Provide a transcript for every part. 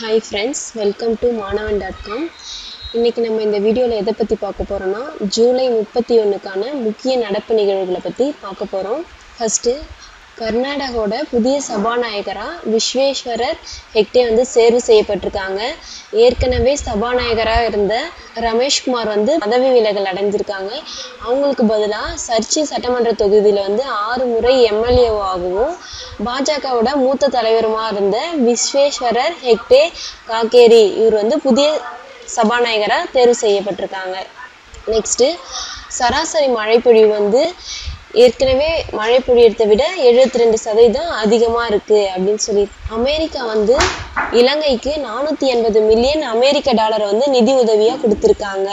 Hi friends welcome to Manavan dot com இன்றைக்கி நம்ம இந்த வீடியோவில் எதை பற்றி பார்க்க போகிறோன்னா ஜூலை முப்பத்தி ஒன்றுக்கான முக்கிய நடப்பு நிகழ்வுகளை பற்றி பார்க்க போகிறோம் ஃபஸ்ட்டு கர்நாடகாவோட புதிய சபாநாயகராக விஸ்வேஸ்வரர் ஹெக்டே வந்து தேர்வு செய்யப்பட்டிருக்காங்க. ஏற்கனவே சபாநாயகராக இருந்த ரமேஷ்குமார் வந்து பதவி விலகல் அடைஞ்சிருக்காங்க. அவங்களுக்கு பதிலாக சர்ச்சி சட்டமன்ற தொகுதியில் வந்து ஆறு முறை எம்எல்ஏவாகவும் பாஜகவோட மூத்த தலைவருமா இருந்த விஸ்வேஸ்வரர் ஹெக்டே காக்கேரி இவர் வந்து புதிய சபாநாயகராக தேர்வு செய்யப்பட்டிருக்காங்க. நெக்ஸ்ட்டு சராசரி மழைப்பொழிவு வந்து ஏற்கனவே மழை பொழியறதை விட எழுபத்தி ரெண்டு சதவீதம் அதிகமாக இருக்குது அப்படின்னு சொல்லி அமெரிக்கா வந்து இலங்கைக்கு நானூற்றி எண்பது மில்லியன் அமெரிக்க டாலரை வந்து நிதி உதவியாக கொடுத்துருக்காங்க.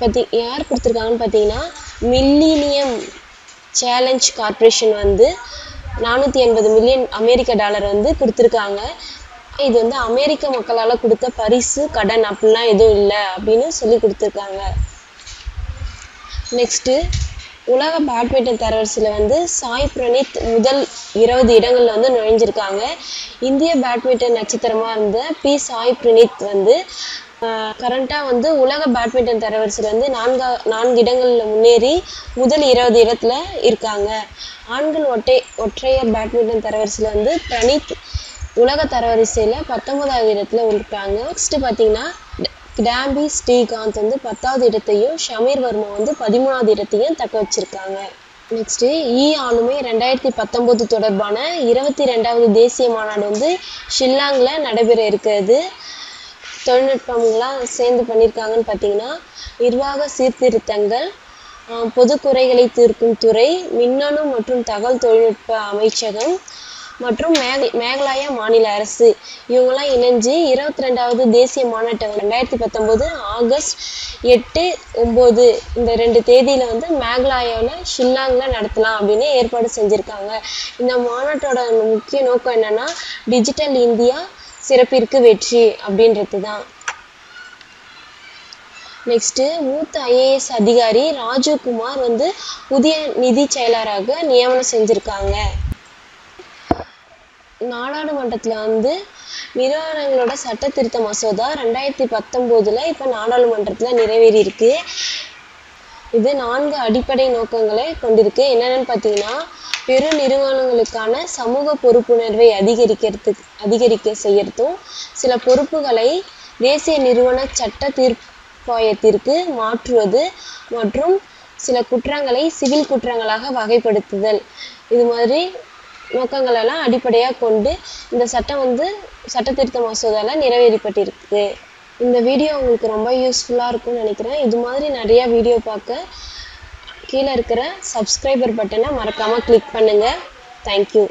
பற்றி யார் கொடுத்துருக்காங்கன்னு பார்த்தீங்கன்னா மில்லினியம் சேலஞ்ச் கார்ப்பரேஷன் வந்து நானூற்றி எண்பது மில்லியன் அமெரிக்க டாலர் வந்து கொடுத்துருக்காங்க. இது வந்து அமெரிக்க மக்களால் கொடுத்த பரிசு கடன் அப்படிலாம் எதுவும் இல்லை அப்படின்னு சொல்லி கொடுத்துருக்காங்க. நெக்ஸ்ட்டு உலக பேட்மிண்டன் தரவரிசையில் வந்து சாய் பிரணீத் முதல் இருபது இடங்களில் வந்து நுழைஞ்சிருக்காங்க. இந்திய பேட்மிண்டன் நட்சத்திரமாக இருந்த பி. சாய் பிரணீத் வந்து கரண்ட்டாக வந்து உலக பேட்மிண்டன் தரவரிசையில் வந்து நான்கா நான்கு இடங்களில் முன்னேறி முதல் இருபது இடத்துல இருக்காங்க. ஆண்கள் ஒற்றை ஒற்றையர் பேட்மிண்டன் தரவரிசையில் வந்து பிரணீத் உலக தரவரிசையில் பத்தொன்பதாவது இடத்துல இருக்காங்க. நெக்ஸ்ட்டு பார்த்தீங்கன்னா கிடாம்பி ஸ்ரீகாந்த் வந்து பத்தாவது இடத்தையும் ஷமீர் வர்மா வந்து பதிமூணாவது இடத்தையும் தக்க வச்சிருக்காங்க. நெக்ஸ்ட்டு இ ஆளுமை ரெண்டாயிரத்தி பத்தொம்போது தொடர்பான இருபத்தி ரெண்டாவது தேசிய மாநாடு வந்து ஷில்லாங்கில் நடைபெற இருக்கிறது. தொழில்நுட்பங்கள்லாம் சேர்ந்து பண்ணியிருக்காங்கன்னு பார்த்தீங்கன்னா நிர்வாக சீர்திருத்தங்கள் பொது குறைகளை தீர்க்கும் துறை மின்னணு மற்றும் தகவல் தொழில்நுட்ப அமைச்சகம் மற்றும் மேக மேகாலயா மாநில அரசு. இவங்கெல்லாம் இணைஞ்சு இருபத்தி ரெண்டாவது தேசிய மாநாட்டை ரெண்டாயிரத்தி பத்தொம்போது ஆகஸ்ட் எட்டு ஒம்பது இந்த ரெண்டு தேதியில் வந்து மேகாலயாவில் ஷில்லாங்கில் நடத்தலாம் அப்படின்னு ஏற்பாடு செஞ்சுருக்காங்க. இந்த மாநாட்டோட முக்கிய நோக்கம் என்னென்னா டிஜிட்டல் இந்தியா சிறப்பிற்கு வெற்றி அப்படின்றது தான் நெக்ஸ்ட்டு மூத்த ஐஏஎஸ் அதிகாரி ராஜீவ்குமார் வந்து புதிய நிதி செயலராக நியமனம் செஞ்சுருக்காங்க. நாடாளுமன்றத்தில் வந்து நிறுவனங்களோட சட்ட திருத்த மசோதா ரெண்டாயிரத்தி பத்தொம்போதில் இப்போ நாடாளுமன்றத்தில் நிறைவேறியிருக்கு. இது நான்கு அடிப்படை நோக்கங்களை கொண்டிருக்கு. என்னென்னு பார்த்தீங்கன்னா பெரு நிறுவனங்களுக்கான சமூக பொறுப்புணர்வை அதிகரிக்கிறதுக்கு அதிகரிக்க செய்யறதும் சில பொறுப்புகளை தேசிய நிறுவன சட்ட தீர்ப்பாயத்திற்கு மாற்றுவது மற்றும் சில குற்றங்களை சிவில் குற்றங்களாக வகைப்படுத்துதல். இது மாதிரி நோக்கங்களெல்லாம் அடிப்படையாக கொண்டு இந்த சட்டம் வந்து சட்ட திருத்த மசோதாவில் நிறைவேறிப்பட்டிருக்கு இந்த வீடியோ உங்களுக்கு ரொம்ப யூஸ்ஃபுல்லாக இருக்கும்னு நினைக்கிறேன். இது மாதிரி நிறையா வீடியோ பார்க்க கீழே இருக்கிற சப்ஸ்கிரைபர் பட்டனை மறக்காமல் கிளிக் பண்ணுங்கள் தேங்க்யூ